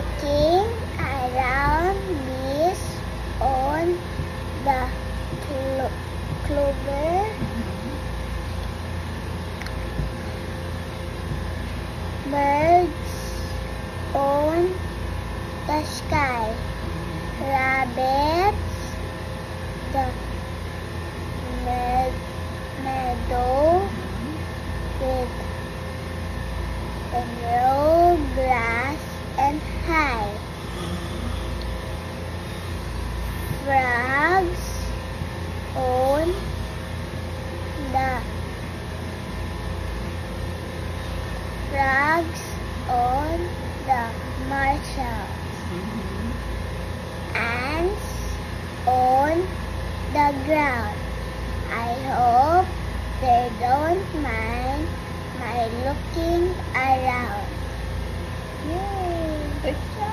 looking around bees on the clo- clover. Birds on the sky. Rabbits the med- meadow with low grass Frogs on the frogs on the marshes. Ants on the ground. I hope they don't mind my looking around. Yay! Good job.